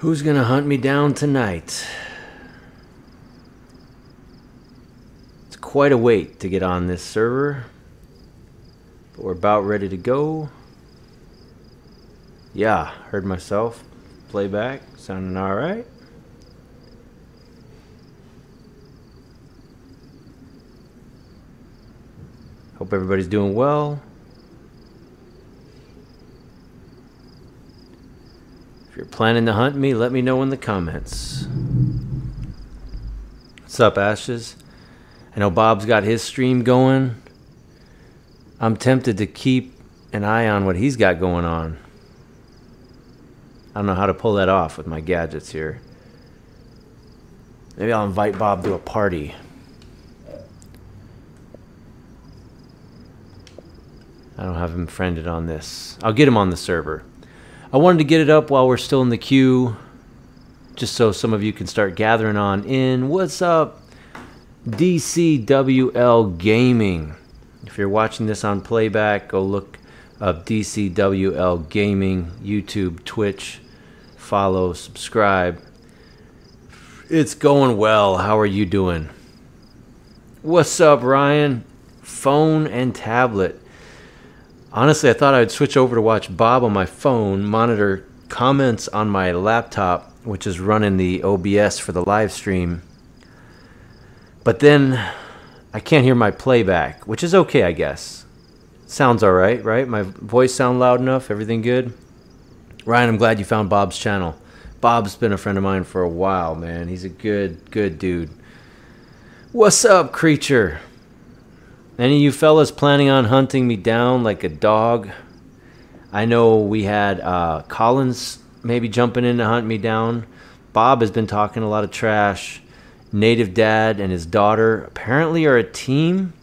Who's gonna hunt me down tonight? It's quite a wait to get on this server, but we're about ready to go. Yeah, heard myself. Playback, sounding alright. Hope everybody's doing well. If you're planning to hunt me, let me know in the comments. What's up, Ashes? I know Bob's got his stream going. I'm tempted to keep an eye on what he's got going on. I don't know how to pull that off with my gadgets here. Maybe I'll invite Bob to a party. I don't have him friended on this. I'll get him on the server. I wanted to get it up while we're still in the queue, just so some of you can start gathering on in. What's up, DCWL Gaming? If you're watching this on playback, go look up DCWL Gaming, YouTube, Twitch, follow, subscribe. It's going well. How are you doing? What's up, Ryan? Phone and tablet. Honestly, I thought I'd switch over to watch Bob on my phone, monitor comments on my laptop, which is running the OBS for the live stream. But then I can't hear my playback, which is okay, I guess. Sounds all right, right? My voice sound loud enough? Everything good? Ryan, I'm glad you found Bob's channel. Bob's been a friend of mine for a while, man. He's a good, good dude. What's up, creature? Any of you fellas planning on hunting me down like a dog? I know we had uh, Collins maybe jumping in to hunt me down. Bob has been talking a lot of trash. Native Dad and his daughter apparently are a team,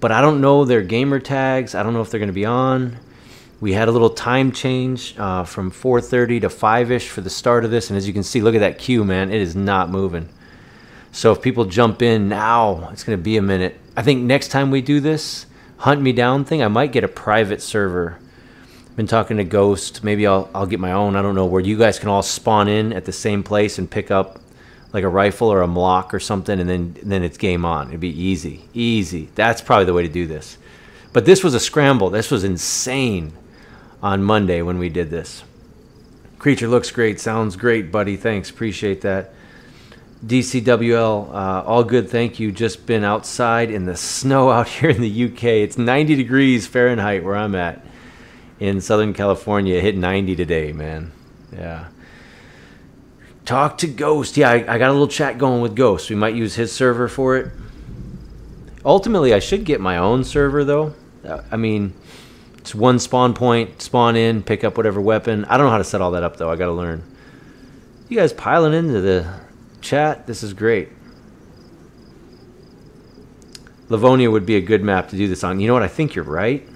but I don't know their gamer tags. I don't know if they're going to be on. We had a little time change uh, from 4:30 to 5ish for the start of this, and as you can see, look at that queue, man. It is not moving. So if people jump in now, it's going to be a minute. I think next time we do this hunt me down thing, I might get a private server. I've Been talking to Ghost. Maybe I'll I'll get my own. I don't know where you guys can all spawn in at the same place and pick up like a rifle or a Mlock or something, and then then it's game on. It'd be easy, easy. That's probably the way to do this. But this was a scramble. This was insane on Monday when we did this. Creature looks great. Sounds great, buddy. Thanks. Appreciate that. DCWL, uh, all good, thank you. Just been outside in the snow out here in the UK. It's 90 degrees Fahrenheit where I'm at in Southern California. It hit 90 today, man. Yeah. Talk to Ghost. Yeah, I, I got a little chat going with Ghost. We might use his server for it. Ultimately, I should get my own server, though. Uh, I mean, it's one spawn point, spawn in, pick up whatever weapon. I don't know how to set all that up, though. I got to learn. You guys piling into the chat. This is great. Livonia would be a good map to do this on. You know what? I think you're right.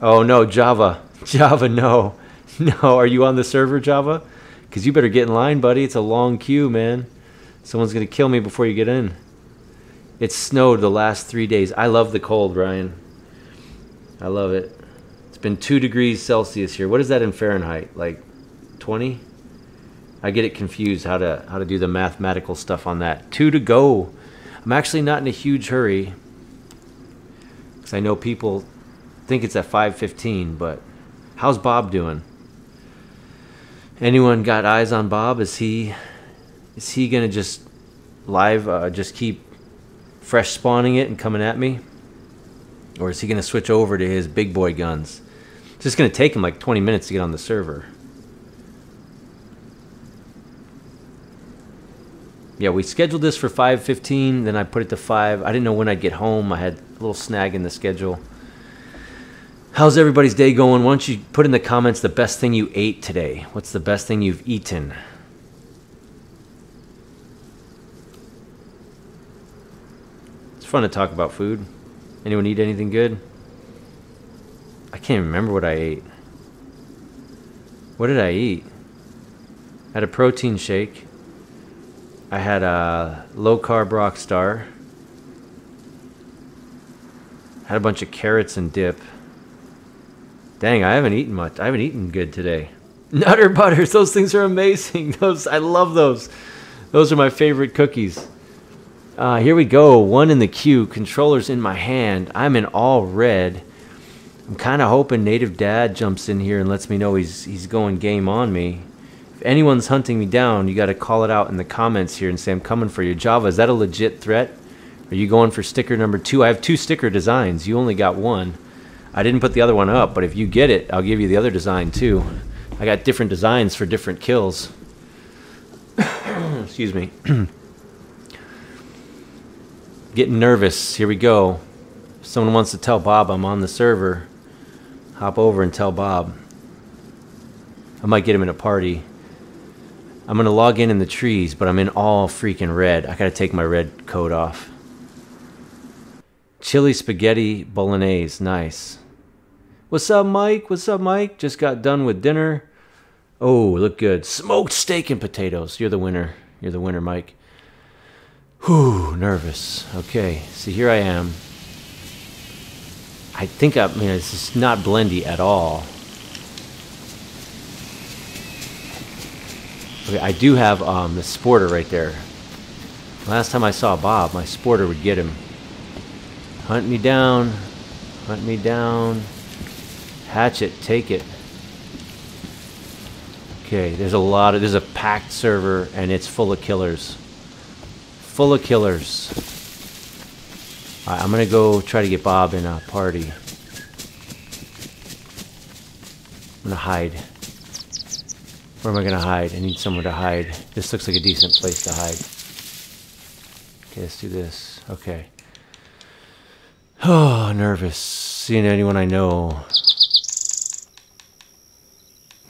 Oh no, Java. Java, no. No, are you on the server, Java? Because you better get in line, buddy. It's a long queue, man. Someone's going to kill me before you get in. It snowed the last three days. I love the cold, Ryan. I love it. It's been two degrees Celsius here. What is that in Fahrenheit? Like 20? I get it confused how to how to do the mathematical stuff on that. Two to go. I'm actually not in a huge hurry because I know people think it's at 5:15. But how's Bob doing? Anyone got eyes on Bob? Is he is he gonna just live uh, just keep fresh spawning it and coming at me, or is he gonna switch over to his big boy guns? It's just gonna take him like 20 minutes to get on the server. Yeah, we scheduled this for 5:15. Then I put it to five. I didn't know when I'd get home. I had a little snag in the schedule. How's everybody's day going? Why don't you put in the comments the best thing you ate today? What's the best thing you've eaten? It's fun to talk about food. Anyone eat anything good? I can't remember what I ate. What did I eat? I had a protein shake. I had a low carb rock star. Had a bunch of carrots and dip. Dang, I haven't eaten much. I haven't eaten good today. Nutter butters, those things are amazing. Those I love those. Those are my favorite cookies. Uh, here we go. One in the queue. Controllers in my hand. I'm in all red. I'm kind of hoping Native Dad jumps in here and lets me know he's he's going game on me. If anyone's hunting me down, you got to call it out in the comments here and say I'm coming for you. Java, is that a legit threat? Are you going for sticker number two? I have two sticker designs. You only got one. I didn't put the other one up, but if you get it, I'll give you the other design too. I got different designs for different kills. Excuse me. Getting nervous. Here we go. If someone wants to tell Bob I'm on the server, hop over and tell Bob. I might get him in a party. I'm to log in in the trees, but I'm in all freaking red. I got to take my red coat off. Chili spaghetti bolognese. Nice. What's up, Mike? What's up, Mike? Just got done with dinner. Oh, look good. Smoked steak and potatoes. You're the winner. You're the winner, Mike. Whew, nervous. Okay, so here I am. I think I, I mean, it's just not blendy at all. Okay, I do have um, the sporter right there. Last time I saw Bob, my sporter would get him. Hunt me down. Hunt me down. Hatchet, take it. Okay, there's a lot of, there's a packed server and it's full of killers. Full of killers. Alright, I'm gonna go try to get Bob in a party. I'm gonna hide. Where am I gonna hide? I need somewhere to hide. This looks like a decent place to hide. Okay, let's do this. Okay. Oh, nervous. Seeing anyone I know.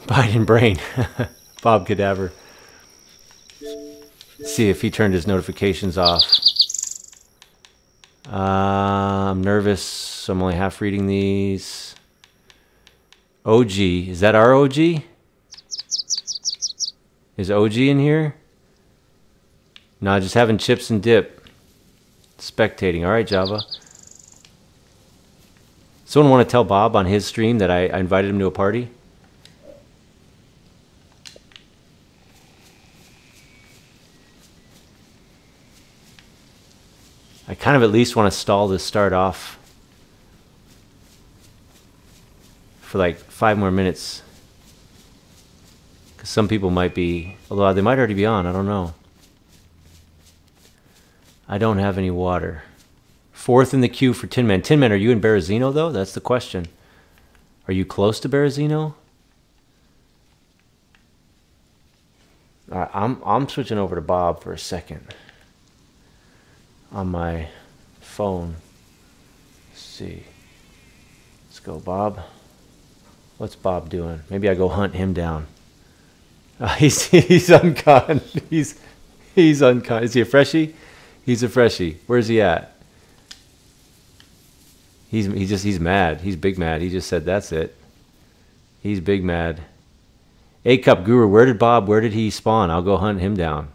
Biden brain. Bob Cadaver. See if he turned his notifications off. Uh, I'm nervous. I'm only half reading these. OG. Is that our OG? Is OG in here? No, just having chips and dip. Spectating. All right, Java. Someone want to tell Bob on his stream that I, I invited him to a party? I kind of at least want to stall this start off for like five more minutes. Because some people might be, although they might already be on, I don't know. I don't have any water. Fourth in the queue for Tin Man. Tin Man, are you in Berezino, though? That's the question. Are you close to Berezino? Right, I'm, I'm switching over to Bob for a second on my phone. Let's see. Let's go, Bob. What's Bob doing? Maybe I go hunt him down. Uh, he's he's uncon. He's he's uncon. Is he a freshie? He's a freshie. Where's he at? He's he just he's mad. He's big mad. He just said that's it. He's big mad. A cup guru. Where did Bob? Where did he spawn? I'll go hunt him down.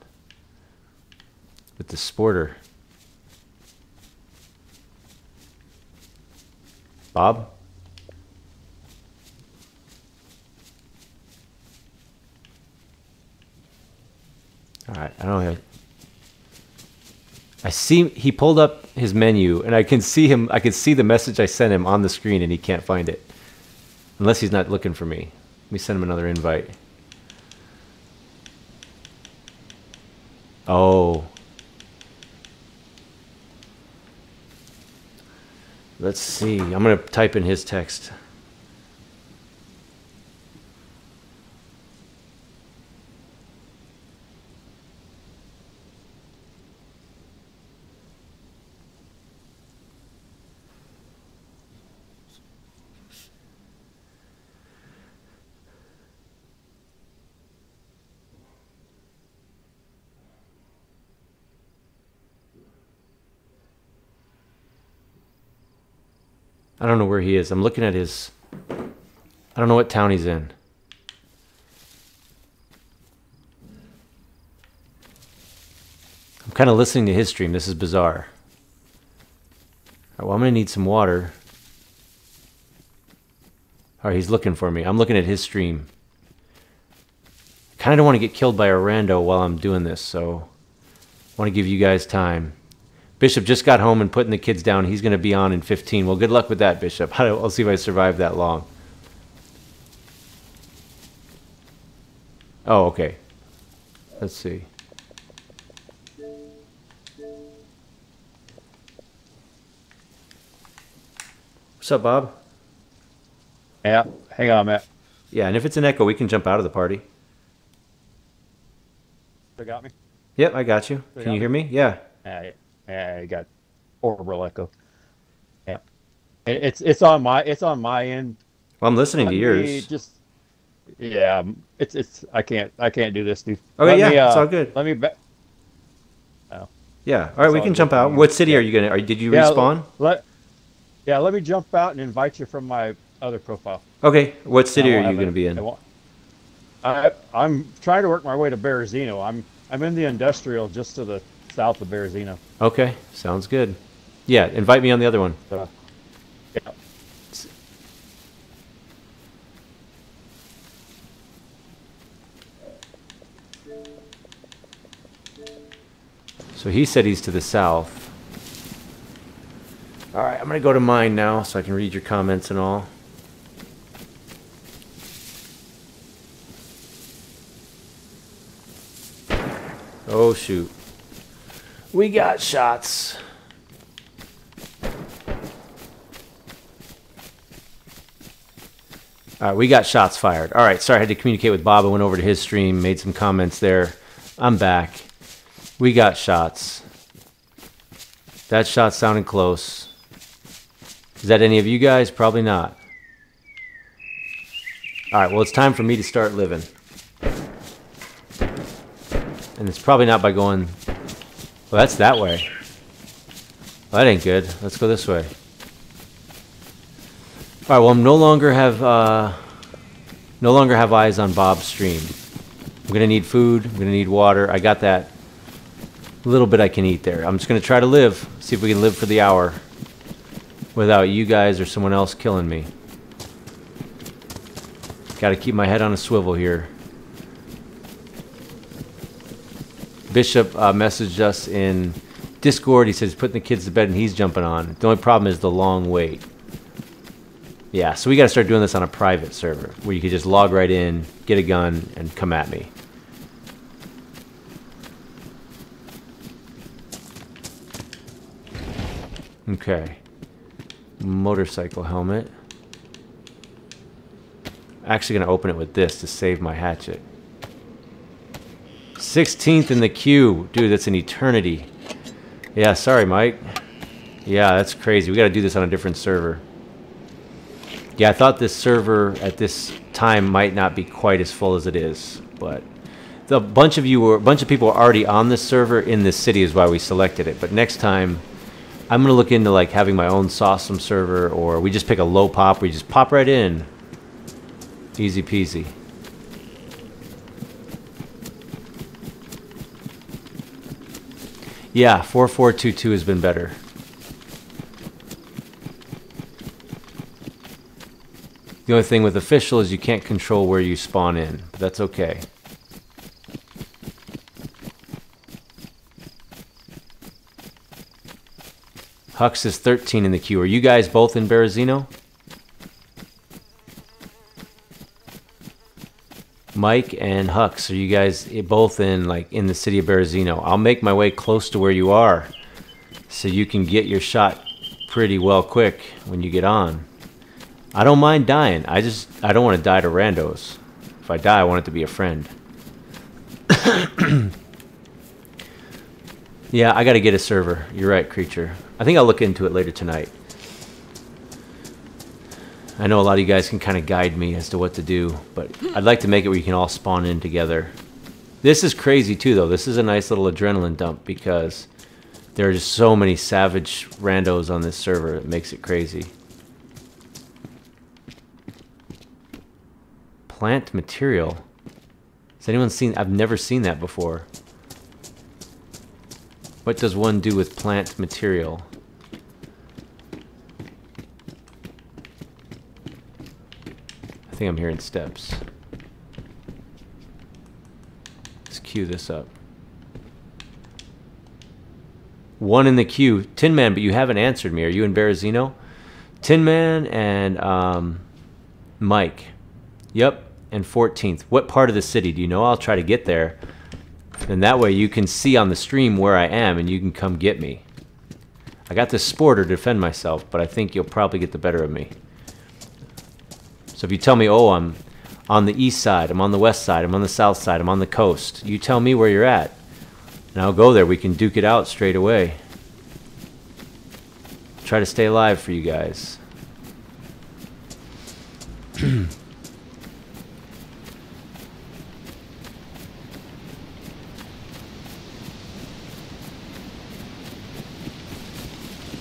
With the sporter. Bob. All right. I don't. I see he pulled up his menu and I can see him I can see the message I sent him on the screen and he can't find it. Unless he's not looking for me. Let me send him another invite. Oh. Let's see. I'm going to type in his text. I don't know where he is. I'm looking at his. I don't know what town he's in. I'm kind of listening to his stream. This is bizarre. Right, well, I'm going to need some water. All right, he's looking for me. I'm looking at his stream. I kind of don't want to get killed by a rando while I'm doing this, so I want to give you guys time. Bishop just got home and putting the kids down. He's going to be on in 15. Well, good luck with that, Bishop. I'll see if I survive that long. Oh, okay. Let's see. What's up, Bob? Yeah, hang on, Matt. Yeah, and if it's an echo, we can jump out of the party. They got me? Yep, I got you. You Can got you hear me? Yeah, I got horrible echo. Yeah, it's it's on my it's on my end. Well, I'm listening Let to yours. Just yeah, um, it's it's I can't I can't do this, dude. Okay, Let yeah, me, it's uh, all good. Let me back. Yeah. All right, we all can jump out. What city Yeah. are you gonna? Are, did you Yeah, respawn? Let yeah, let me jump out and invite you from my other profile. Okay. What city are you gonna it- be in? I I'm trying to work my way to Berezino. I'm I'm in the industrial just to the south of Berezino. Okay, sounds good. Yeah, invite me on the other one. So, uh, yeah. So he said he's to the south. All right, I'm gonna go to mine now so I can read your comments and all. Oh shoot. We got shots. All right, we got shots fired. All right, sorry, I had to communicate with Bob. I went over to his stream, made some comments there. I'm back. We got shots. That shot sounded close. Is that any of you guys? Probably not. All right, well, it's time for me to start living. And it's probably not by going. Well, that's that way. Well, that ain't good. Let's go this way. All right. Well, I'm no longer have uh, no longer have eyes on Bob's stream. I'm gonna need food. I'm gonna need water. I got that little bit I can eat there. I'm just gonna try to live. See if we can live for the hour without you guys or someone else killing me. Got to keep my head on a swivel here. Bishop uh, messaged us in Discord. He says he's putting the kids to bed and he's jumping on. The only problem is the long wait. Yeah, so we got to start doing this on a private server where you can just log right in, get a gun, and come at me. Okay. Motorcycle helmet. Actually, gonna open it with this to save my hatchet. 16th in the queue. Dude, that's an eternity. Yeah, sorry, Mike. Yeah, that's crazy. We gotta do this on a different server. Yeah, I thought this server at this time might not be quite as full as it is, but a bunch of you were, a bunch of people were already on this server in this city is why we selected it. But next time, I'm gonna look into like having my own SauceOme server, or we just pick a low pop. We just pop right in. Easy peasy. Yeah, 4422 has been better. The only thing with official is you can't control where you spawn in, but that's okay. Hux is 13 in the queue. Are you guys both in Berezino? Mike and Hux, are you guys both in like in the city of Berezino? I'll make my way close to where you are, so you can get your shot pretty well quick when you get on. I don't mind dying. I just I don't want to die to randos. If I die, I want it to be a friend. yeah, I got to get a server. You're right, creature. I think I'll look into it later tonight. I know a lot of you guys can kind of guide me as to what to do, but I'd like to make it where you can all spawn in together. This is crazy too, though. This is a nice little adrenaline dump because there are just so many savage randos on this server. It makes it crazy. Plant material. Has anyone seen? I've never seen that before. What does one do with plant material? I think I'm hearing steps. Let's queue this up. One in the queue. Tin Man, but you haven't answered me. Are you in Berezino? Tin Man and um, Mike. Yep, and 14th. What part of the city do you know? I'll try to get there. And that way you can see on the stream where I am and you can come get me. I got this sporter to defend myself, but I think you'll probably get the better of me. So if you tell me, oh, I'm on the east side, I'm on the west side, I'm on the south side, I'm on the coast, you tell me where you're at. And I'll go there. We can duke it out straight away. Try to stay alive for you guys.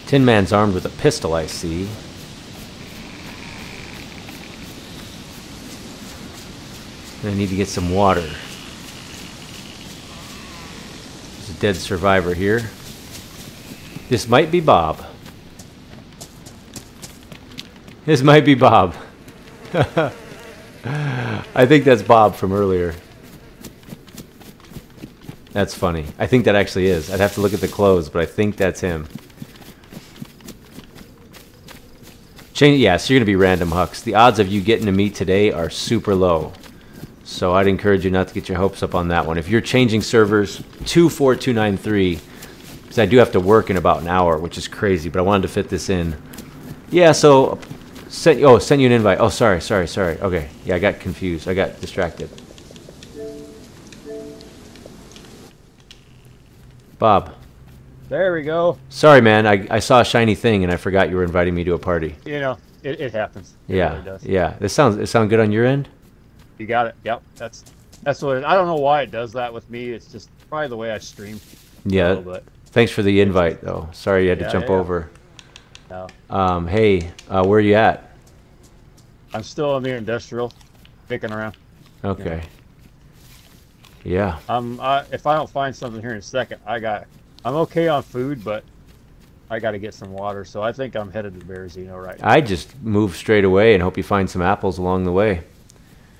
Tin Man's armed with a pistol, I see. I need to get some water. There's a dead survivor here. This might be Bob. This might be Bob. I think that's Bob from earlier. That's funny. I think that actually is. I'd have to look at the clothes, but I think that's him. Change, yeah, so you're going to be random hucks. The odds of you getting to meet today are super low. So I'd encourage you not to get your hopes up on that one. If you're changing servers, 24293, because I do have to work in about an hour, which is crazy, but I wanted to fit this in. Yeah, so sent oh sent you an invite. Oh sorry, sorry, sorry. Okay. Yeah, I got confused. I got distracted. Bob. There we go. Sorry, man. I, I saw a shiny thing and I forgot you were inviting me to a party. You know, it, it happens. It Yeah, really does. yeah. This sounds it sound good on your end? You got it. Yep. That's that's what it, I don't know why it does that with me. It's just probably the way I stream. Yeah. Thanks for the invite, though. Sorry you had to jump yeah. over. No. Um, hey, uh, where you at? I'm still in the industrial, picking around. Okay. Yeah. Um, I, if I don't find something here in a second, I got. I'm okay on food, but I got to get some water. So I think I'm headed to the Berezino right now. I just move straight away and hope you find some apples along the way.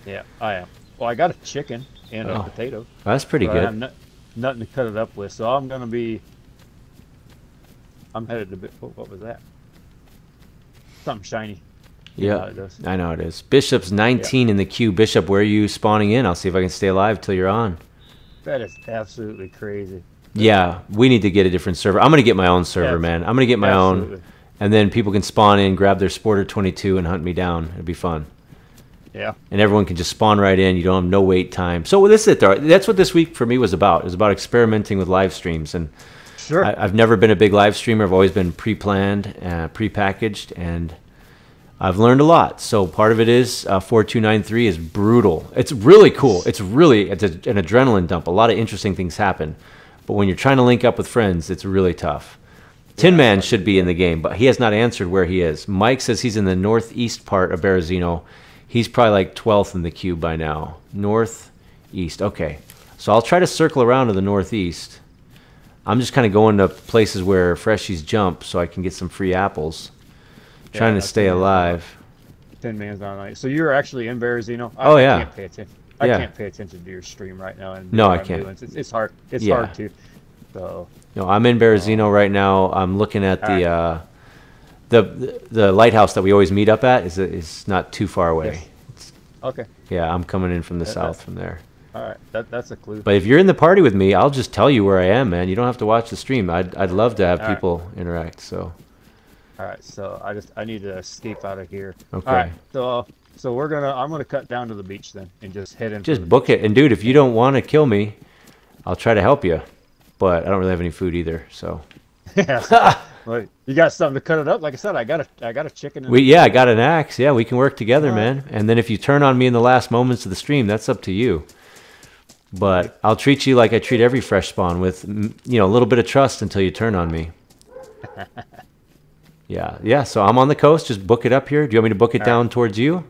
Yeah, I am. Well, I got a chicken and Oh. a potato. That's pretty but I have good. no, nothing to cut it up with, so I'm gonna be. I'm headed to. Bi- What, what was that? Something shiny. You know Yeah. I know it is. Bishop's 19 in the queue. Bishop, where are you spawning in? I'll see if I can stay alive till you're on. That is absolutely crazy. Yeah, we need to get a different server. I'm gonna get my own server, man. I'm gonna get my own, Absolutely. and then people can spawn in, grab their Sporter 22, and hunt me down. It'd be fun. Yeah. and everyone can just spawn right in. You don't have no wait time. So this is it. Though. That's what this week for me was about. It was about experimenting with live streams, and Sure. I, I've never been a big live streamer. I've always been pre-planned, uh, pre-packaged, and I've learned a lot. So part of it is uh, 4293 is brutal. It's really cool. It's really it's a, an adrenaline dump. A lot of interesting things happen, but when you're trying to link up with friends, it's really tough. Tin Man should be in the game, but he has not answered where he is. Mike says he's in the northeast part of Berezino. He's probably like 12th in the queue by now. Northeast. Okay. So I'll try to circle around to the northeast. I'm just kind of going to places where freshies jump so I can get some free apples. Yeah, trying to stay alive. Tin Man's on night. So you're actually in Berezino? I Oh, yeah. Can't pay attention. I Yeah. can't pay attention to your stream right now. And No, I can't. It's, it's hard. It's Yeah. hard to. So No, I'm in Berezino right now. I'm looking at the Alright. uh, the the lighthouse that we always meet up at is is not too far away. okay. Yeah, I'm coming in from the That- south from there. All right. That that's a clue. But if you're in the party with me, I'll just tell you where I am, man. You don't have to watch the stream. I'd I'd love to have Alright. people interact. So All right. So I just I need to escape out of here. Okay. All right. So so we're gonna I'm gonna cut down to the beach then and just head in. just book it. And dude, if you don't want to kill me, I'll try to help you. But I don't really have any food either. So yeah. Well, you got something to cut it up? Like I said, I got a I got a chicken. we yeah, I got an axe. Yeah, we can work together, man. And then if you turn on me in the last moments of the stream, that's up to you. But I'll treat you like I treat every fresh spawn with you know a little bit of trust until you turn on me. Yeah, yeah. So I'm on the coast. Just book it up here. Do you want me to book it Alright. down towards you?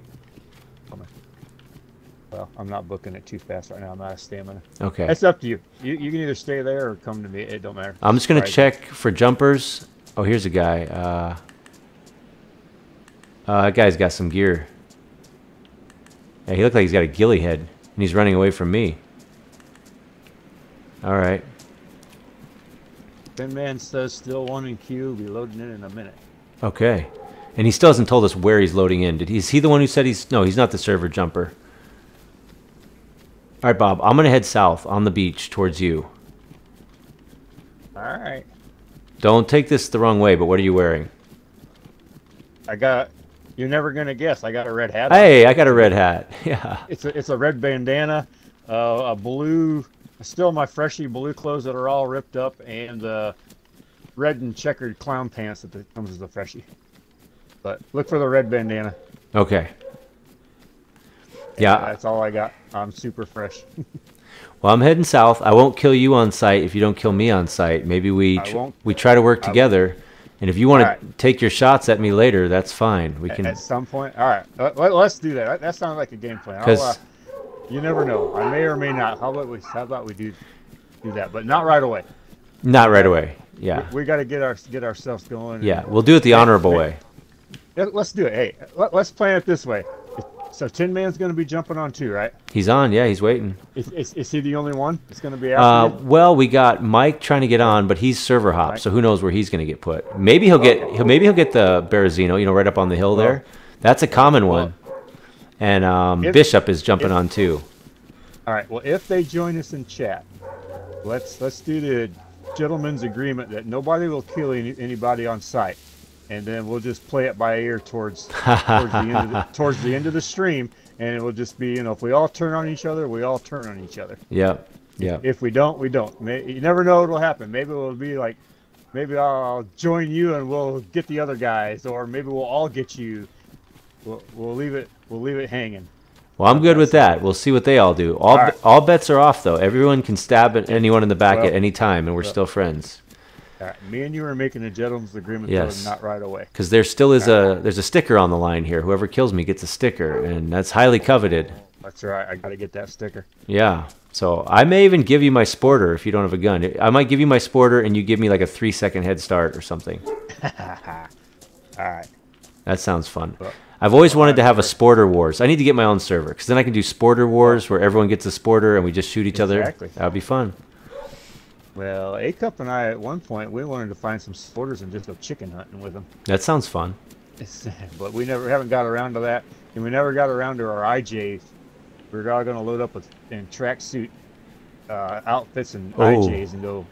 I'm not booking it too fast right now. I'm out of stamina. Okay. It's up to you. You you can either stay there or come to me. It don't matter. I'm just gonna Right. check for jumpers. Oh, here's a guy. Uh, uh, that guy's got some gear. Yeah, he looked like he's got a ghillie head, and he's running away from me. All right. Tin Man says still one in queue. Be loading in in a minute. Okay. And he still hasn't told us where he's loading in. Did he, is he the one who said he's no? He's not the server jumper. All right, Bob. I'm gonna head south on the beach towards you. All right. Don't take this the wrong way, but what are you wearing? I got. You're never gonna guess. I got a red hat. Hey, I got a red hat. Yeah. It's a it's a red bandana, uh, a blue, still my freshy blue clothes that are all ripped up, and uh, red and checkered clown pants that comes as a freshie. But look for the red bandana. Okay. Yeah. That's all I got. I'm super fresh. Well, I'm heading south. I won't kill you on site if you don't kill me on site. Maybe we tr- we try to work together. And if you want to take your shots at me later, that's fine. We can. At some point, all right. Let, us do that. That- sounds like a game plan. I'll, 'Cause- uh, you never know. I may or may not. How about we? How about we do do that? But not right away. Not right away. Yeah. We, got to get our get ourselves going. and- Yeah. We'll do it the honorable hey. way. Let's do it. Hey, let, let's plan it this way. So Tin Man's going to be jumping on too, right? He's on. Yeah, he's waiting. Is, is, is he the only one? It's going to be Uh, well, we got Mike trying to get on, but he's server hop, Right. so who knows where he's going to get put? Maybe he'll get. He'll, maybe he'll get the Berezino, you know, right up on the hill there. That's a common one. And um, if- Bishop is jumping if- on too. All right. Well, if they join us in chat, let's let's do the gentleman's agreement that nobody will kill any, anybody on site, and then we'll just play it by ear towards towards the end of the, towards the end of the stream, and it will just be you know if we all turn on each other, we all turn on each other. Yep. Yep. If we don't, we don't. You never know what'll happen. Maybe it'll be like, maybe I'll join you and we'll get the other guys, or maybe we'll all get you. We'll, we'll leave it. We'll leave it hanging. Well, I'm good with that. We'll see what they all do. All, Alright. all bets are off, though. Everyone can stab at anyone in the back Well, at any time, and we're well. still friends. Right. Me and you are making a gentleman's agreement, Yes. not right away. Because there still is a there's a sticker on the line here. Whoever kills me gets a sticker, and that's highly coveted. That's right. I got to get that sticker. Yeah. So I may even give you my sporter if you don't have a gun. I might give you my sporter, and you give me like a three second head start or something. All right. That sounds fun. Well, I've always wanted to have a sporter wars. I need to get my own server because then I can do sporter wars where everyone gets a sporter and we just shoot each Exactly. other. That would be fun. Well, A Cup and I, at one point, we wanted to find some sporters and just go chicken hunting with them. That sounds fun. but we never haven't got around to that, and we never got around to our IJs. We are all going to load up with in tracksuit uh, outfits and Oh. IJs and go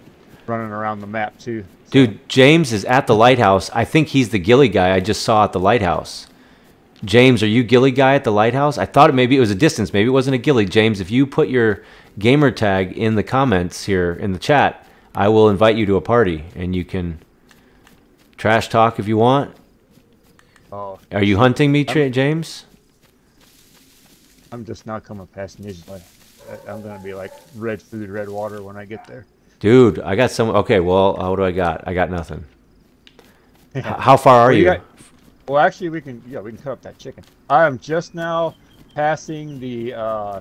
running around the map too. So, Dude, James is at the lighthouse. I think he's the ghillie guy I just saw at the lighthouse. James, are you ghillie guy at the lighthouse? I thought maybe it was a distance. Maybe it wasn't a ghillie. James, if you put your gamer tag in the comments here in the chat, I will invite you to a party and you can trash talk if you want. oh, Are you hunting me, Tra- James? I'm just not coming past. I- I'm going to be like red food, red water when I get there. Dude, I got some. Okay, well, what do I got? I got nothing. How far are Well, you you? got- Well, actually, we can yeah we can cut up that chicken. I am just now passing the uh,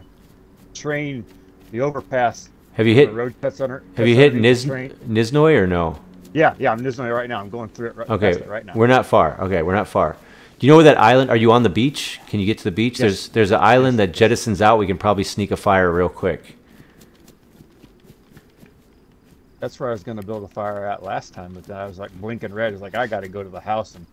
train, the overpass. Have you the hit? road cuts under. Have you hit Niz. Niznoy or no? Yeah, yeah. I'm Niznoy right now. I'm going through it right, Okay, it right now. we're not far. Okay, we're not far. Do you know where that island? Are you on the beach? Can you get to the beach? Yes. There's there's an island that jettisons out. We can probably sneak a fire real quick. That's where I was going to build a fire at last time, but then I was like blinking red. I was like, I got to go to the house and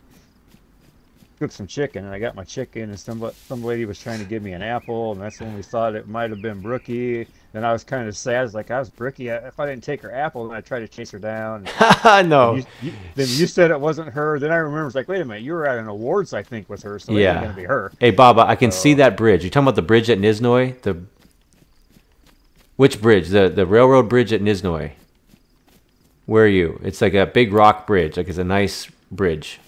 cook some chicken. And I got my chicken, and some some lady was trying to give me an apple, and that's when we thought it might have been Brookie. Then I was kind of sad. I was like, I was Brookie. If I didn't take her apple, then I tried to chase her down. no. You, you, then you said it wasn't her. Then I remember it's like, wait a minute, you were at an awards, I think, with her, so it Yeah. ain't gonna be her. Hey, Baba, I can see Oh. that bridge. You're talking about the bridge at Niznoy? The which bridge? The the railroad bridge at Niznoy. Where are you? It's like a big rock bridge. Like it's a nice bridge.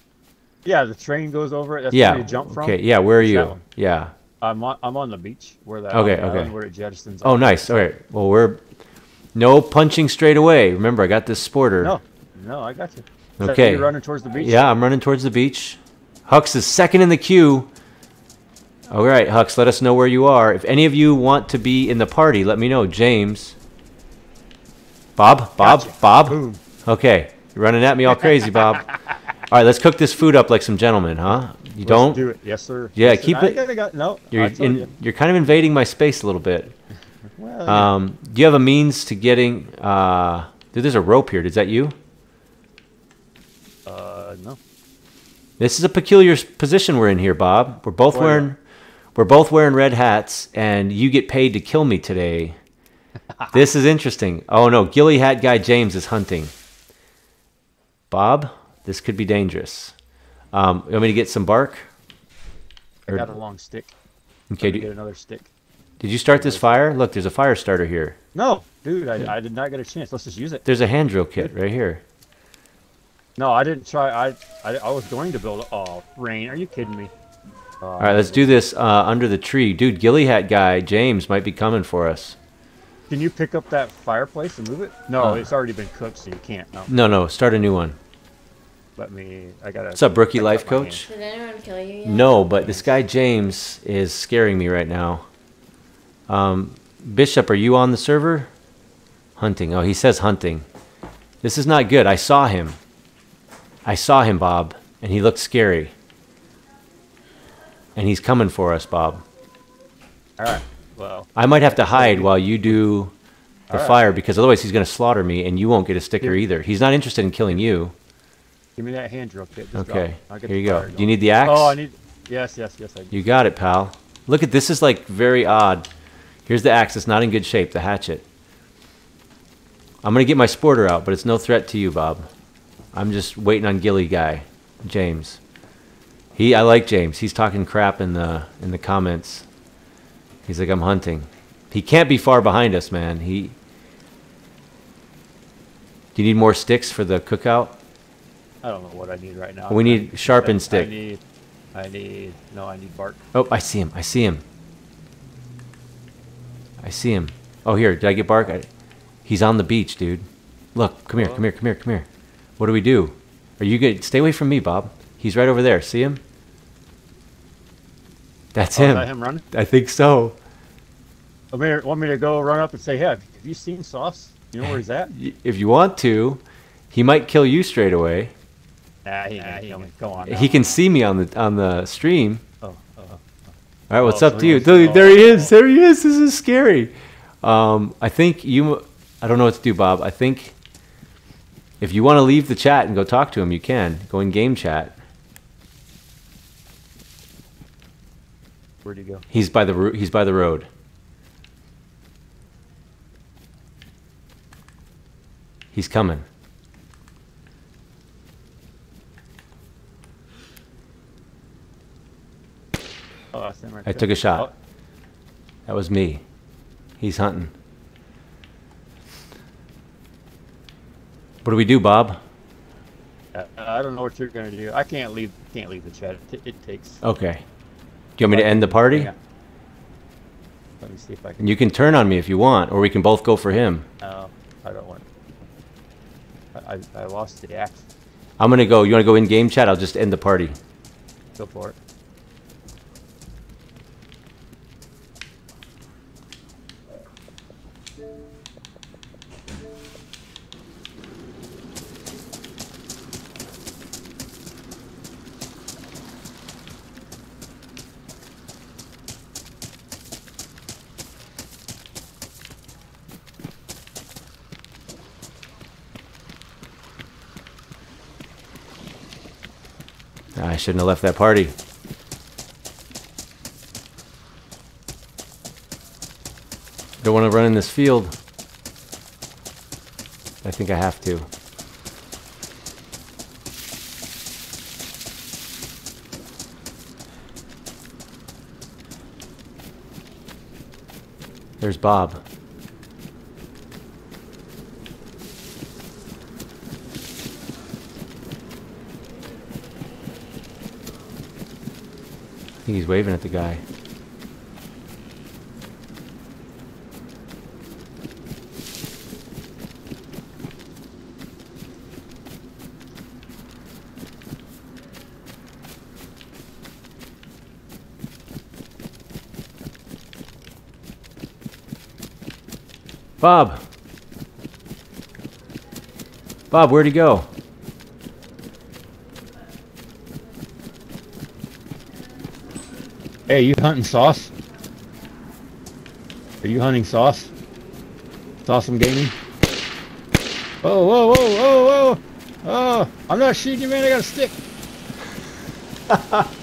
Yeah, the train goes over it. That's yeah. where you jump from. Okay. Yeah. Where are you? Yeah. I'm on, I'm on the beach where that Okay, okay. where it jettisons. Oh, nice. All right. Well, we're no punching straight away. Remember, I got this sporter. No, no, I got you. Is Okay. You're running towards the beach. Yeah, I'm running towards the beach. Hux is second in the queue. All right, Hux, let us know where you are. If any of you want to be in the party, let me know. James. Bob? Bob? Gotcha. Bob? Boom. Okay. You're running at me all crazy, Bob. All right, let's cook this food up like some gentlemen, huh? You Let's don't? do it. Yes, sir. Yeah, Yes, keep I it- got- no, You're in, you. you're kind of invading my space a little bit. Well. Um, do you have a means to getting? Uh, dude, there's a rope here. Is that you? uh, no. This is a peculiar position we're in here, Bob. We're both wearing we're both wearing red hats, and you get paid to kill me today. this is interesting. Oh no, Ghillie Hat Guy James is hunting. Bob, this could be dangerous. Um, you want me to get some bark? I Or- got a long stick. Okay. Do, get another stick. did you start this fire? Look, there's a fire starter here. No, dude, I, I did not get a chance. Let's just use it. There's a hand drill kit right here. No, I didn't try. I I, I was going to build. Oh, rain! Are you kidding me? Uh, All right, let's do this uh, under the tree, dude. Ghillie Hat Guy James might be coming for us. Can you pick up that fireplace and move it? No, Uh. it's already been cooked, so you can't. No, No, no, start a new one. Let me. I gotta. What's up, Brookie Life Coach? Did anyone kill you yet? No, but this guy James is scaring me right now. Um, Bishop, are you on the server? Hunting. Oh, he says hunting. This is not good. I saw him. I saw him, Bob, and he looked scary. And he's coming for us, Bob. All right. Well, I might have to hide while you do the All right. fire because otherwise he's going to slaughter me and you won't get a sticker Here. either. He's not interested in killing you. Give me that hand drill kit. Just Okay. Here you go. fire Do you need the axe? Oh, I need. Yes, yes, yes. I do. You got it, pal. Look at this is like very odd. Here's the axe. It's not in good shape. The hatchet. I'm gonna get my sporter out, but it's no threat to you, Bob. I'm just waiting on ghillie guy, James. He, I like James. He's talking crap in the in the comments. He's like, I'm hunting. He can't be far behind us, man. He. Do you need more sticks for the cookout? I don't know what I need right now. We need I- sharpened I- stick. I need. I need. No, I need bark. Oh, I see him. I see him. I see him. Oh, here. Did I get bark? I, he's on the beach, dude. Look, come here, come here, come here, come here. What do we do? Are you good? Stay away from me, Bob. He's right over there. See him? That's Oh, is him. that him running? I think so. Want me, want me to go run up and say, "Hey, have you seen Sauce? You know where he's at?" If you want to, he might kill you straight away. Nah, he ain't gonna. Go on. He can see me on the on the stream. Oh, oh. All right, what's Oh, up to you? wants Dude, there he oh. is. There he is. This is scary. Um, I think you. I don't know what to do, Bob. I think if you want to leave the chat and go talk to him, you can go in game chat. Where'd he go? He's by the ro- he's by the road. He's coming. Oh, right I took a shot. Oh. That was me. He's hunting. What do we do, Bob? Oh, I I don't know what you're gonna do. I can't leave. Can't leave the chat. It, it takes. Okay. Do you want me to end the party? Yeah. Let me see if I can. You can turn on me if you want, or we can both go for him. No, I don't want. I, I, I lost the axe. I'm gonna go. You wanna go in game chat? I'll just end the party. Go for it. I shouldn't have left that party. Don't want to run in this field. I think I have to. There's Bob. I think he's waving at the guy. Bob. Bob, where'd he go? Hey, you hunting sauce? Are you hunting sauce? It's awesome gaming? Whoa, whoa, whoa, whoa, whoa! Oh, I'm not shooting you, man. I got a stick.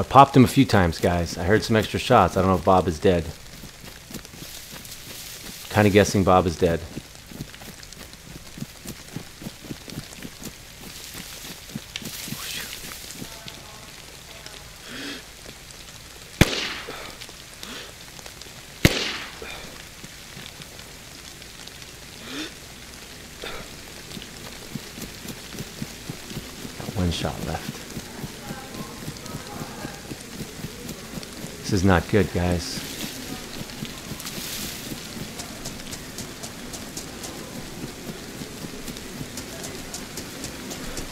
Well, I popped him a few times, guys. I heard some extra shots. I don't know if Bob is dead. Kind of guessing Bob is dead. Got one shot left. This is not good, guys.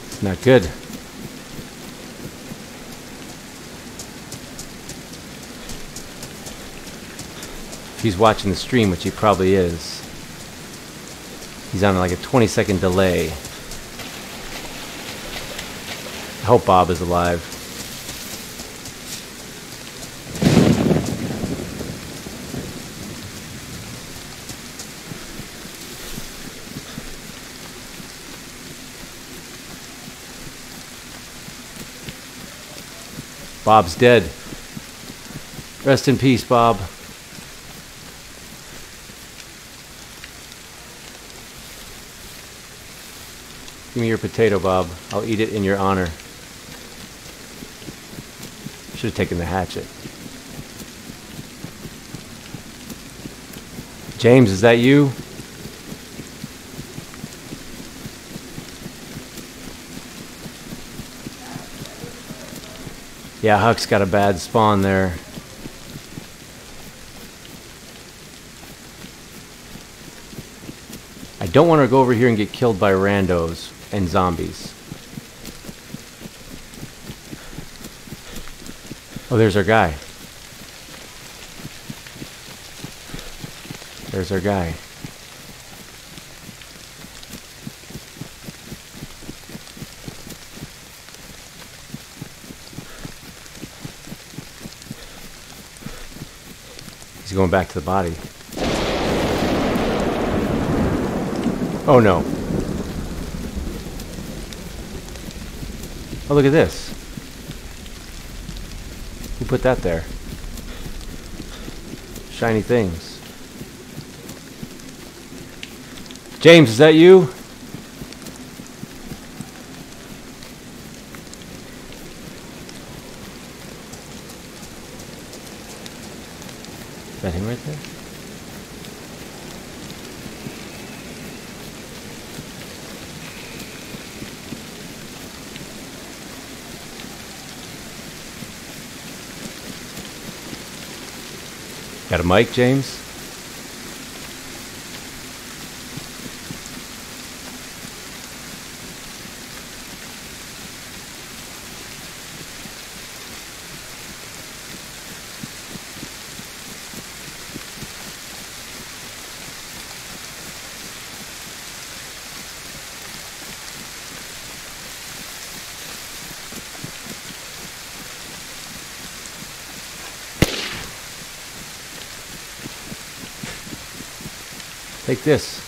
It's not good. He's watching the stream, which he probably is, he's on like a 20 second delay. I hope Bob is alive. Bob's dead. Rest in peace, Bob. Give me your potato, Bob. I'll eat it in your honor. Should have taken the hatchet. James, is that you? Yeah, Huck's got a bad spawn there. I don't want to go over here and get killed by randos and zombies. Oh, there's our guy. There's our guy. Going back to the body. Oh no. Oh, look at this. Who put that there? Shiny things. James, is that you? Is that him right there? Got a mic, James? Take this.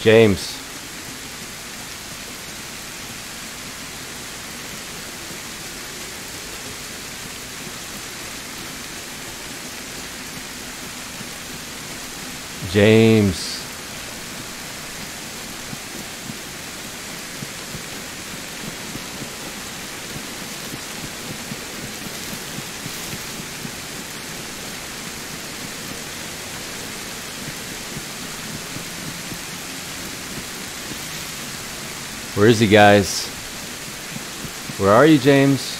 James. James. Where is he, guys? Where are you, James?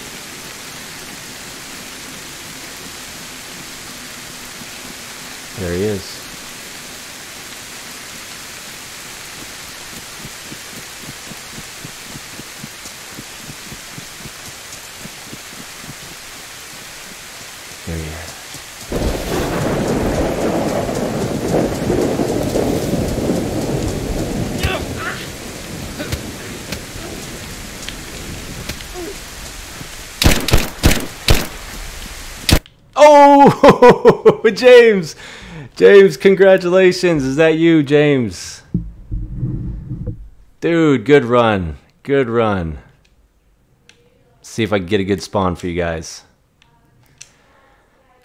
Oh, James! James, congratulations. Is that you, James? Dude, good run. Good run. See if I can get a good spawn for you guys.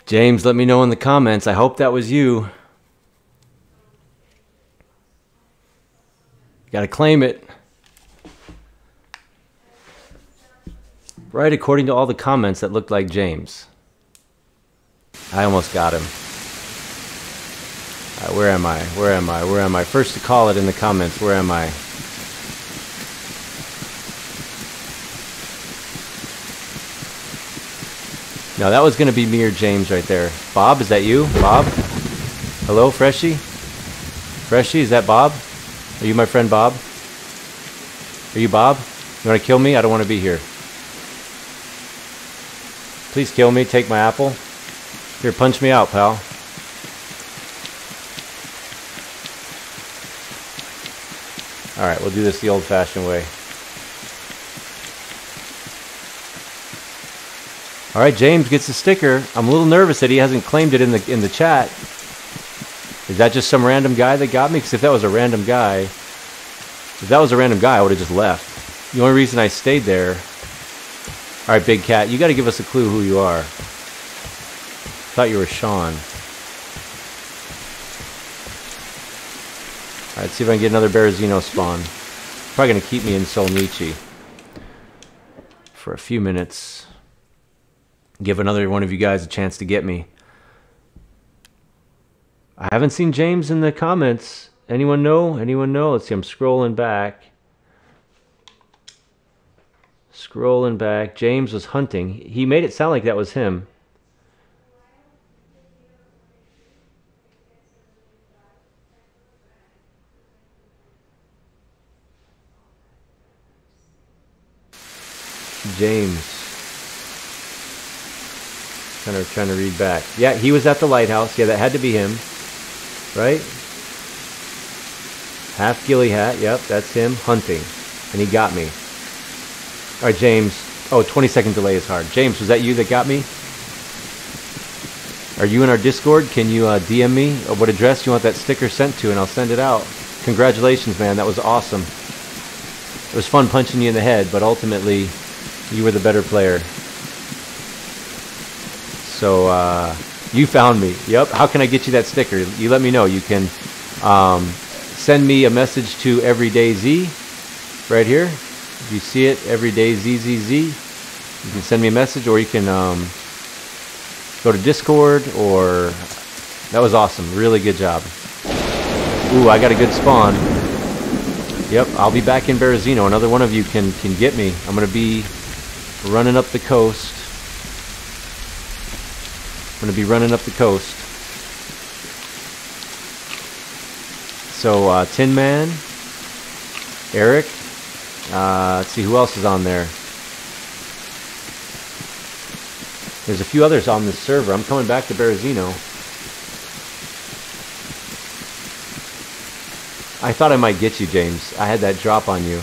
James, let me know in the comments. I hope that was you. Gotta claim it. Right according to all the comments that looked like James. I almost got him. Where am I? Where am I? Where am I? First to call it in the comments. Where am I? No, that was going to be me or James right there. Bob, is that you? Bob? Hello, Freshie? Freshie, is that Bob? Are you my friend Bob? Are you Bob? You want to kill me? I don't want to be here. Please kill me. Take my apple. Here, punch me out, pal. Alright, we'll do this the old fashioned way. Alright, James gets the sticker. I'm a little nervous that he hasn't claimed it in the in the chat. Is that just some random guy that got me? Because if that was a random guy, if that was a random guy, I would have just left. The only reason I stayed there. Alright, Big Cat, you got to give us a clue who you are. Thought you were Sean. Alright, see if I can get another Berezino spawn. Probably to keep me in Solnichi for a few minutes. Give another one of you guys a chance to get me. I haven't seen James in the comments. Anyone know? Anyone know? Let's see, I'm scrolling back. Scrolling back. James was hunting. He made it sound like that was him. James. Kind of trying to read back. Yeah, he was at the lighthouse. Yeah, that had to be him. Right? Half ghillie hat. Yep, that's him. Hunting. And he got me. All right, James. Oh, 20 second delay is hard. James, was that you that got me? Are you in our Discord? Can you uh, DM me what address you want that sticker sent to, and I'll send it out. Congratulations, man. That was awesome. It was fun punching you in the head, but ultimately, you were the better player. So uh, you found me. Yep. How can I get you that sticker? You let me know. You can um, send me a message to Everyday Z right here. If you see it, Everyday ZZZ. You can send me a message, or you can um, go to Discord. Or that was awesome. Really good job. Ooh, I got a good spawn. Yep, I'll be back in Berezino. Another one of you can can get me. I'm gonna be running up the coast. I'm going to be running up the coast. So, uh, Tin Man, Eric, uh, let's see who else is on there. There's a few others on this server. I'm coming back to Berezino. I thought I might get you, James. I had that drop on you.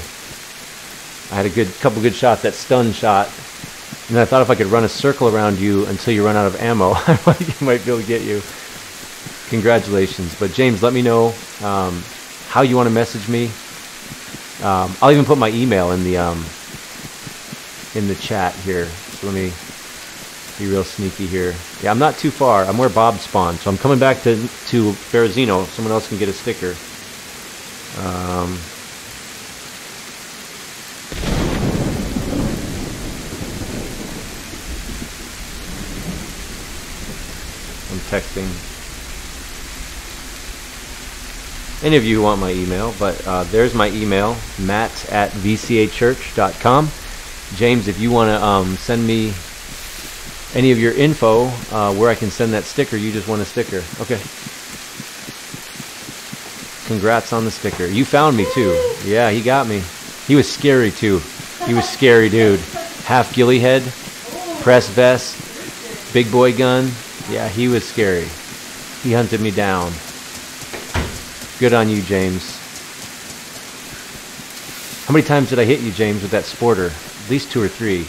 I had a good couple good shots, that stun shot. And I thought if I could run a circle around you until you run out of ammo, I might, might be able to get you. Congratulations. But James, let me know um, how you want to message me. Um, I'll even put my email in the um, in the chat here. So let me be real sneaky here. Yeah, I'm not too far. I'm where Bob spawned, so I'm coming back to to Berezino. Someone else can get a sticker. Um, I'm texting. Any of you who want my email, but uh, there's my email, matt at vcachurch.com. James, if you want to um, send me any of your info uh, where I can send that sticker, you just want a sticker. Okay. Congrats on the sticker. You found me too. Yeah, he got me. He was scary too. He was scary, dude. Half ghillie head, press vest, big boy gun. Yeah, he was scary. He hunted me down. Good on you, James. How many times did I hit you, James, with that sporter? At least two or three.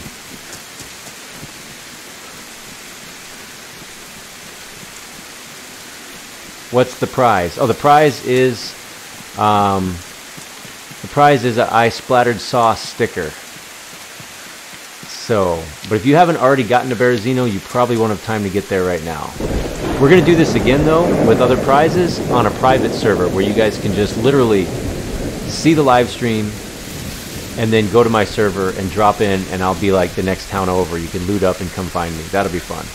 What's the prize? Oh, the prize is um, the prize is an I splattered sauce sticker. So, but if you haven't already gotten to Berezino, you probably won't have time to get there right now. We're going to do this again, though, with other prizes on a private server where you guys can just literally see the live stream and then go to my server and drop in, and I'll be like the next town over. You can loot up and come find me. That'll be fun.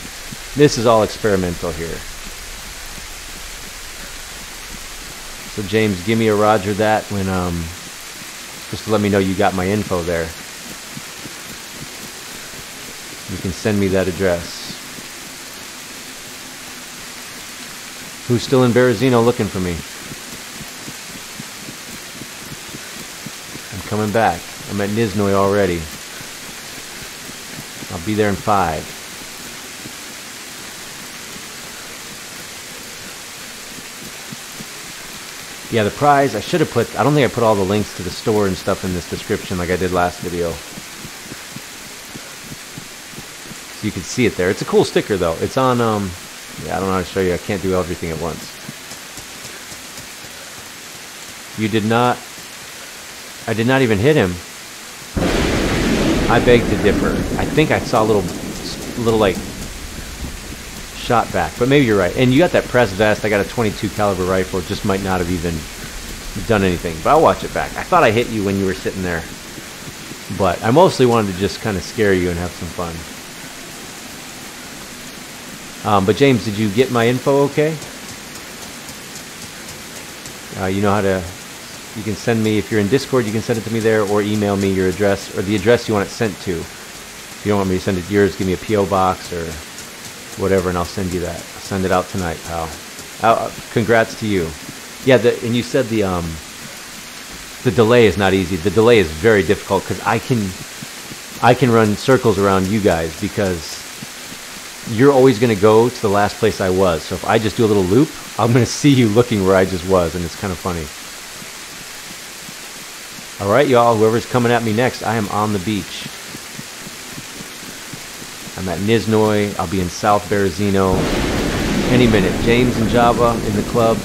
This is all experimental here. So James, give me a Roger that when um, just to let me know you got my info there. You can send me that address. Who's still in Berezino looking for me? I'm coming back. I'm at Nizhnoye already. I'll be there in five. Yeah, the prize, I should have put, I don't think I put all the links to the store and stuff in this description like I did last video. So you can see it there. It's a cool sticker though. It's on, um, yeah, I don't know how to show you. I can't do everything at once. You did not, I did not even hit him. I beg to differ. I think I saw a little, little like shot back, but maybe you're right. And you got that press vest. I got a 22 caliber rifle. It just might not have even done anything. But I'll watch it back. I thought I hit you when you were sitting there, but I mostly wanted to just kind of scare you and have some fun. Um, but James, did you get my info okay? Uh, you know how to. You can send me if you're in Discord. You can send it to me there, or email me your address or the address you want it sent to. If you don't want me to send it to yours, give me a PO box or whatever, and I'll send you that. I'll send it out tonight, pal. Uh, congrats to you. Yeah, the, and you said the um, the delay is not easy. The delay is very difficult because I can I can run circles around you guys because you're always going to go to the last place I was. So if I just do a little loop, I'm going to see you looking where I just was, and it's kind of funny. All right, y'all. Whoever's coming at me next, I am on the beach. I'm at Nizhnoye. I'll be in South Berezino any minute. James and Java in the club.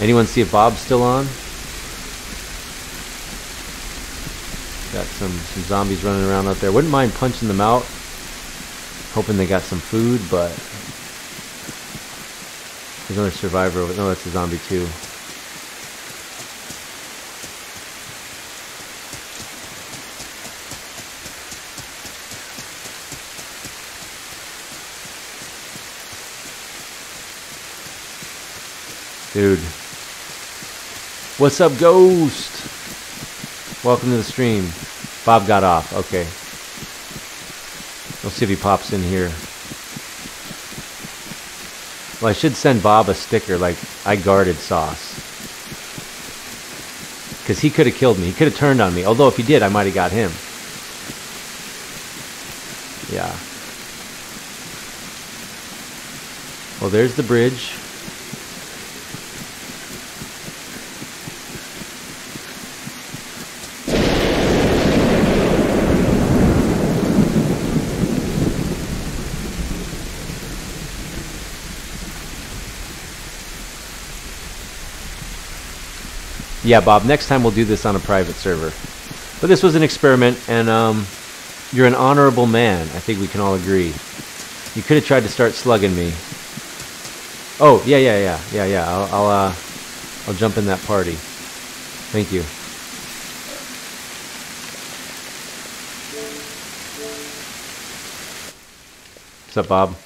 Anyone see if Bob's still on? Got some, some zombies running around out there. Wouldn't mind punching them out. Hoping they got some food, but... There's another survivor. No, that's a zombie too. Dude. What's up, Ghost? Welcome to the stream. Bob got off. Okay. We'll see if he pops in here. Well, I should send Bob a sticker like I guarded Sauce. Because he could have killed me. He could have turned on me. Although if he did, I might have got him. Yeah. Well, there's the bridge. Yeah, Bob, next time we'll do this on a private server. But this was an experiment, and um, you're an honorable man. I think we can all agree. You could have tried to start slugging me. Oh, yeah, yeah, yeah, yeah, yeah. I'll, I'll, uh, I'll jump in that party. Thank you. What's up, Bob?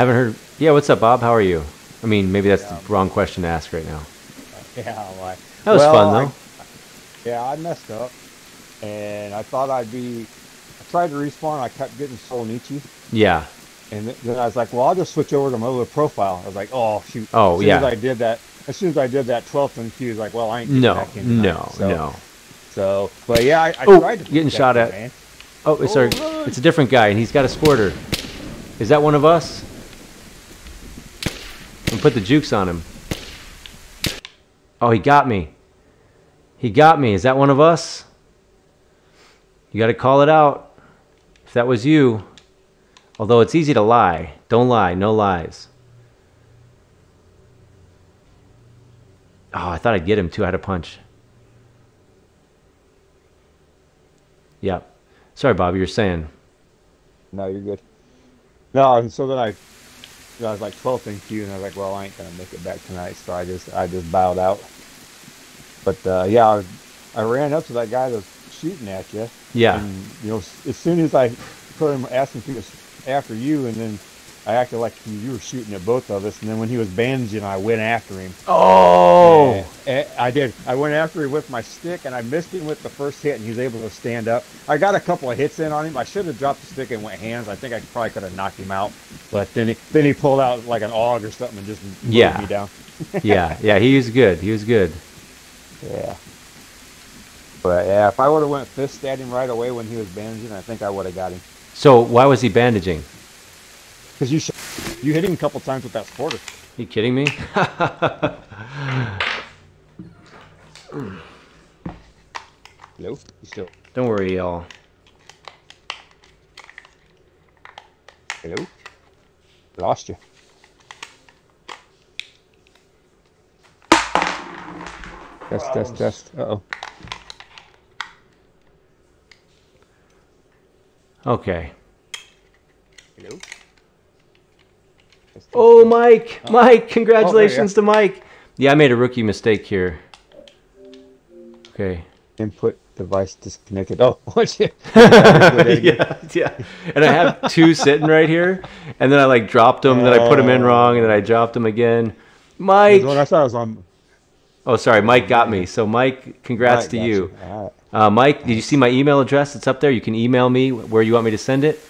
Haven't heard. Yeah, what's up, Bob? How are you? I mean, maybe that's Yeah. the wrong question to ask right now. Yeah, like That was well, fun I- though. yeah, I messed up, and I thought I'd be. I tried to respawn. I kept getting Solnichi, Yeah. and then I was like, well, I'll just switch over to my little profile. I was like, oh shoot. Oh, as soon yeah. As I did that. As soon as I did that 12th and Q, was like, well, I ain't getting No, back in tonight. no, so, no. So, but yeah, I, I Oh, tried to getting shot at. Man. Oh, it's Oh, our, it's a different guy, and he's got a squirter. Is that one of us? And put the jukes on him. Oh, he got me. He got me. Is that one of us? You got to call it out. If that was you. Although it's easy to lie. Don't lie. No lies. Oh, I thought I'd get him too. I had a punch. Yep. Sorry, Bob. you're saying. No, you're good. No, and so then I, I was like 12th in queue, and I was like, well, I ain't gonna make it back tonight, so I just I just bowed out. But uh, yeah, I, I ran up to that guy that was shooting at you. Yeah. And you know, as soon as I put him, asked him if he was after you, and then I acted like you, were shooting at both of us, and then when he was bandaging, I went after him. Oh. And- and eh, I did. I went after him with my stick, and I missed him with the first hit, and he was able to stand up. I got a couple of hits in on him. I should have dropped the stick and went hands. I think I probably could have knocked him out, but then he then he pulled out like an aug or something and just moved Yeah. me down. yeah. Yeah. He was good. He was good. Yeah. But yeah, if I would have went fist at him right away when he was bandaging, I think I would have got him. So why was he bandaging? Because you you hit him a couple times with that sporter. you kidding me? Hello, you still Don't worry, y'all. hello? Lost you. Test, test, test. Uh oh. Okay. Hello. Test, Oh, Mike. Mike, congratulations to Mike. Yeah, I made a rookie mistake here. Okay. Input device disconnected. Oh, what's it? yeah, yeah. And I have two sitting right here, and then I like dropped them, then I put them in wrong, and then I dropped them again. Mike. I thought I was on. Oh, sorry, Mike got me. So, Mike, congrats Right, to gotcha. you. All right. Uh, Mike, did you see my email address? It's up there. You can email me where you want me to send it.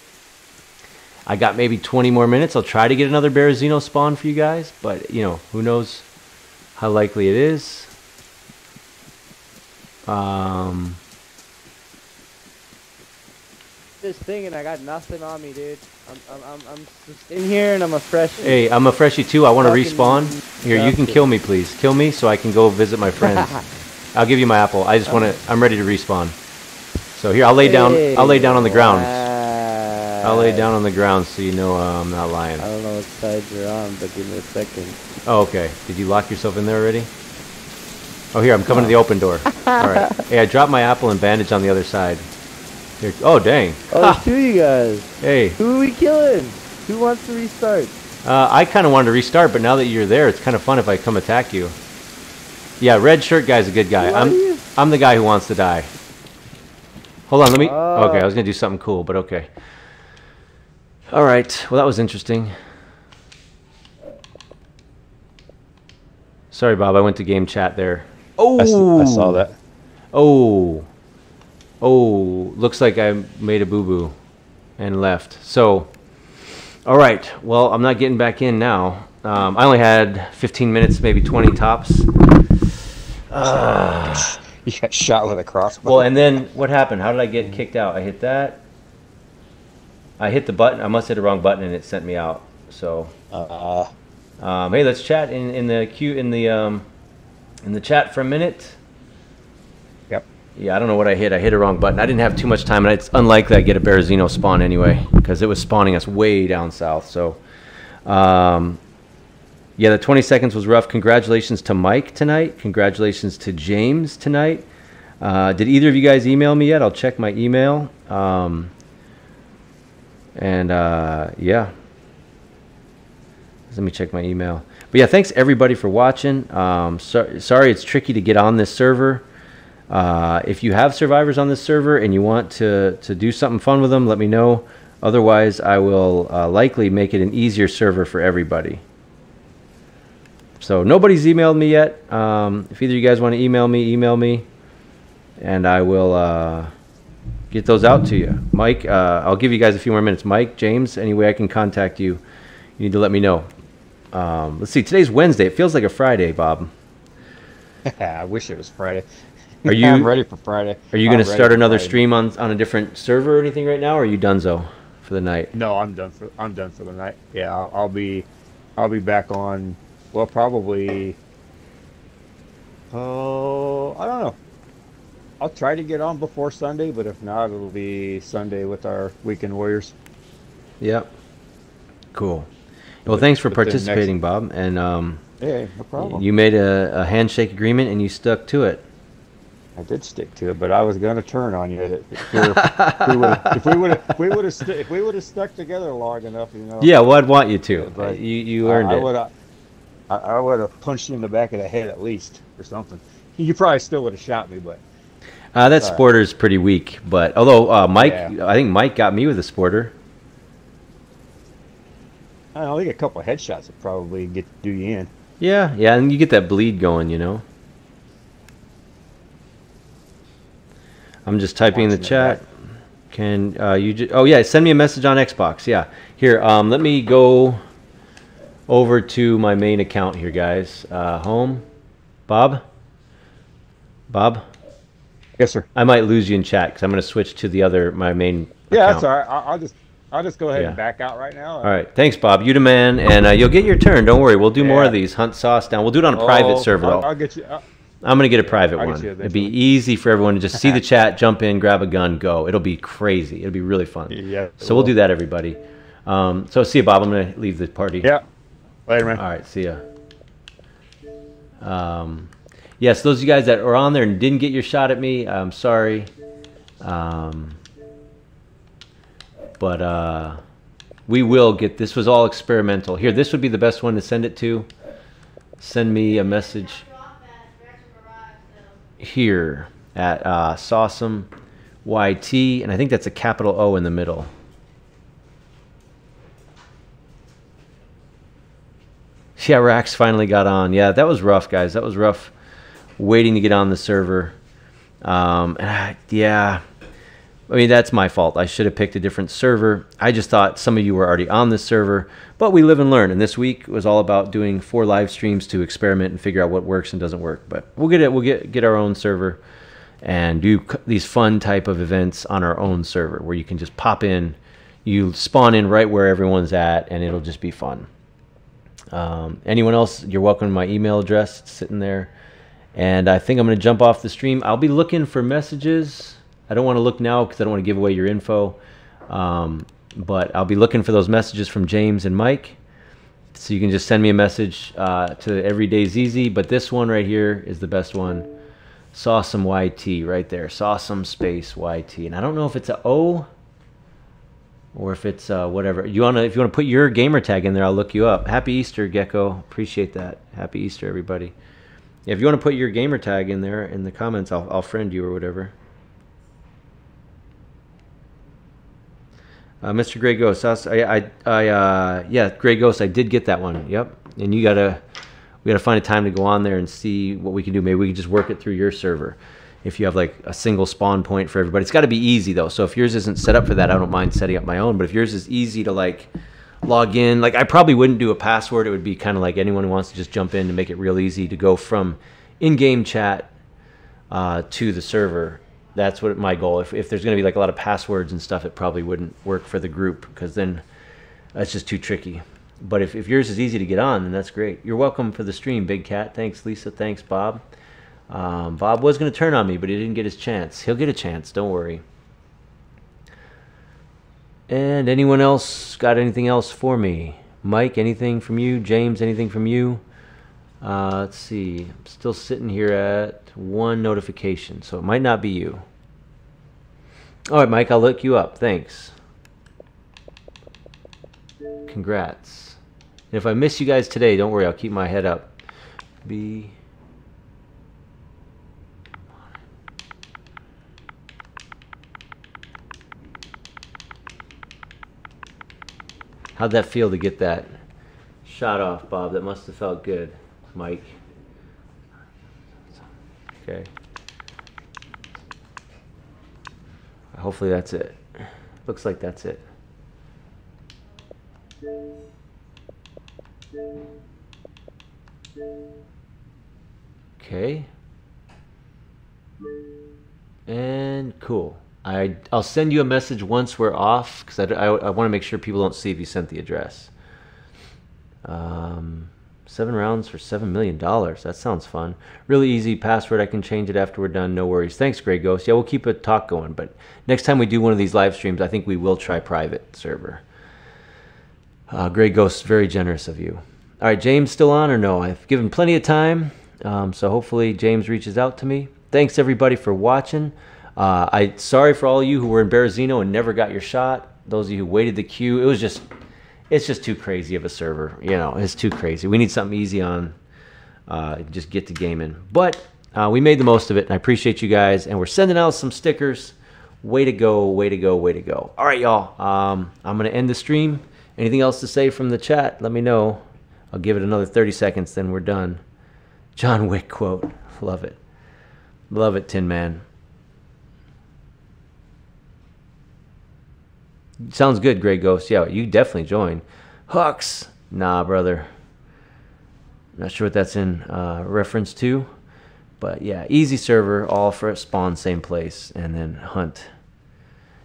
I got maybe 20 more minutes. I'll try to get another Berezino spawn for you guys, but you know, who knows how likely it is. Um, this thing and I got nothing on me, dude. I'm I'm I'm, I'm just in here and I'm a fresh. hey, I'm a freshie too. I want to respawn. Here, you can kill me, please. Kill me so I can go visit my friends. I'll give you my apple. I just want to. I'm ready to respawn. So here, I'll lay down. I'll lay down on the ground. I'll lay down on the ground so you know uh, I'm not lying. I don't know what side you're on, but give me a second. Oh, okay. Did you lock yourself in there already? Oh, here, I'm coming to the open door. All right. Hey, I dropped my apple and bandage on the other side. Here. Oh, dang. Oh, there's two of you guys. Hey, Who are we killing? Who wants to restart? uh, I kind of wanted to restart, but now that you're there, it's kind of fun if I come attack you. Yeah, red shirt guy's a good guy. Who I'm? I'm the guy who wants to die. Hold on, let me. Oh. Okay, I was gonna do something cool, but okay. All right. Well, that was interesting. Sorry, Bob. I went to game chat there. Oh, I saw that. Oh. Oh, looks like I made a boo boo and left. So, all right. Well, I'm not getting back in now. Um, I only had 15 minutes, maybe 20 tops. You got shot with a crossbow. Well, and then what happened? How did I get kicked out? I hit that. I hit the button. I must hit the wrong button, and it sent me out. So, uh, um, hey, let's chat in, in the queue in the um, in the chat for a minute. yep. Yeah, I don't know what I hit. I hit a wrong button. I didn't have too much time, and it's unlikely I get a Berezino spawn anyway because it was spawning us way down south. So, um, yeah, the 20 seconds was rough. Congratulations to Mike tonight. Congratulations to James tonight. Uh, did either of you guys email me yet? I'll check my email. Um, and uh, yeah, let me check my email. But yeah, thanks everybody for watching. Um, so, sorry it's tricky to get on this server. Uh, if you have survivors on this server and you want to, to do something fun with them, let me know. Otherwise, I will uh, likely make it an easier server for everybody. So nobody's emailed me yet. Um, if either of you guys want to email me, email me, and I will uh, get those out to you. Mike, uh, I'll give you guys a few more minutes. Mike, James, any way I can contact you, you need to let me know. Um, let's see. Today's Wednesday. It feels like a Friday, Bob. I wish it was Friday. Are you- I'm ready for Friday. Are you going to start another Friday. stream on on a different server or anything right now, or are you donezo for the night? No, I'm done for I'm done for the night. Yeah, I'll, I'll be I'll be back on. Well, probably. Oh, I don't know. I'll try to get on before Sunday, but if not, it'll be Sunday with our weekend warriors. Yep. Cool. Well, thanks for But then next- participating, Bob. And um, Yeah, no problem. you made a, a handshake agreement and you stuck to it. I did stick to it, but I was gonna turn on you if, we would've- if we would have we would have if we would have stuck together long enough, you know. Yeah, well, I'd want you to. But you you earned I, it. Would have, I, I would have punched you in the back of the head at least or something. You probably still would have shot me, but Uh, that Sorry. sporter's pretty weak, but although uh, Mike, Yeah. I think Mike got me with a sporter. I, know, I think a couple of headshots would probably get do you in. Yeah, yeah, and you get that bleed going, you know. I'm just typing in the chat. Can uh, you? Ju- oh yeah, send me a message on Xbox. Yeah, here. Um, let me go over to my main account here, guys. Uh, home, Bob. Bob, Yes, sir. I might lose you in chat because I'm going to switch to the other my main. Yeah, account. that's all right. I'll, I'll just I'll just go ahead Yeah. and back out right now. All right, thanks, Bob. You the man, and uh, you'll get your turn. Don't worry, we'll do more of these. Hunt sauce down. We'll do it on a private Oh, server I'll, though. I'll get you. Uh, I'm gonna get a private I'll one. It'd be easy for everyone to just see the chat, jump in, grab a gun, go. It'll be crazy. It'll be really fun. yeah. So we'll do that, everybody. Um, so see you, Bob. I'm gonna leave the party. Yeah. Later, man. All right. See ya. Um, yes, those of you guys that are on there and didn't get your shot at me, I'm sorry. Um, but uh, we will get. This was all experimental. Here, this would be the best one to send it to. Send me a message here at uh, SauceOme YT, and I think that's a capital O in the middle. Yeah, Rax finally got on. Yeah, that was rough, guys. That was rough waiting to get on the server. Um, yeah, I mean, that's my fault. I should have picked a different server. I just thought some of you were already on this server, but we live and learn. And this week was all about doing four live streams to experiment and figure out what works and doesn't work. But we'll get it. We'll get get our own server and do these fun type of events on our own server where you can just pop in, you spawn in right where everyone's at, and it'll just be fun. Um, anyone else, you're welcome to my email address. It's sitting there. And I think I'm going to jump off the stream. I'll be looking for messages. I don't want to look now because I don't want to give away your info. Um, but I'll be looking for those messages from James and Mike. So you can just send me a message uh, to Everyday Easy. But this one right here is the best one. SauceOme YT right there. SauceOme space YT. And I don't know if it's a O or if it's uh, whatever. You wanna if you wanna put your gamer tag in there, I'll look you up. Happy Easter, Gecko. Appreciate that. Happy Easter, everybody. If you want to put your gamer tag in there in the comments, I'll I'll friend you or whatever. Uh, Mr. Grey Ghost, I, I, I, uh, yeah, Grey Ghost, I did get that one. Yep, and you gotta, we gotta find a time to go on there and see what we can do. Maybe we can just work it through your server. If you have like a single spawn point for everybody, it's got to be easy though. So if yours isn't set up for that, I don't mind setting up my own. But if yours is easy to like log in, like I probably wouldn't do a password. It would be kind of like anyone who wants to just jump in to make it real easy to go from in-game chat uh, to the server. That's what my goal. If, if there's going to be like a lot of passwords and stuff, it probably wouldn't work for the group because then that's just too tricky. But if, if yours is easy to get on, then that's great. You're welcome for the stream, Big Cat. Thanks, Lisa. Thanks, Bob. Um, Bob was going to turn on me, but he didn't get his chance. He'll get a chance. Don't worry. And anyone else got anything else for me? Mike, anything from you? James, anything from you? Uh, let's see. I'm still sitting here at one notification, so it might not be you. All right, Mike, I'll look you up. Thanks. Congrats. And if I miss you guys today, don't worry. I'll keep my head up. Be. How'd that feel to get that shot off, Bob? That must have felt good, Mike. Okay. Hopefully that's it. Looks like that's it. Okay. And cool. I, I'll send you a message once we're off because I, I, I want to make sure people don't see if you sent the address. Um, seven rounds for seven million dollars. That sounds fun. Really easy password. I can change it after we're done. No worries. Thanks, Grey Ghost. Yeah, we'll keep a talk going. But next time we do one of these live streams, I think we will try private server. Uh, Grey Ghost, very generous of you. All right, James still on or no? I've given plenty of time, um, so hopefully James reaches out to me. Thanks everybody for watching. Uh, I sorry for all of you who were in Berezino and never got your shot. Those of you who waited the queue, it was just, it's just too crazy of a server. You know, it's too crazy. We need something easy on. Uh, just get to gaming. But uh, we made the most of it, and I appreciate you guys. And we're sending out some stickers. Way to go! Way to go! Way to go! All right, y'all. Um, I'm gonna end the stream. Anything else to say from the chat? Let me know. I'll give it another 30 seconds, then we're done. John Wick quote. Love it. Love it, Tin Man. Sounds good, Grey Ghost. Yeah, you definitely join. Hux. Nah, brother. Not sure what that's in uh, reference to. But yeah, easy server, all for a spawn, same place, and then hunt.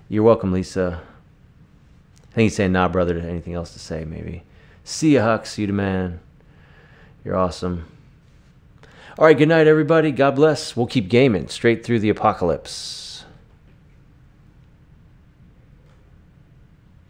You're welcome, Lisa. I think he's saying nah, brother, to anything else to say, maybe. See ya, Hux. You the man. You're awesome. All right, good night, everybody. God bless. We'll keep gaming straight through the apocalypse.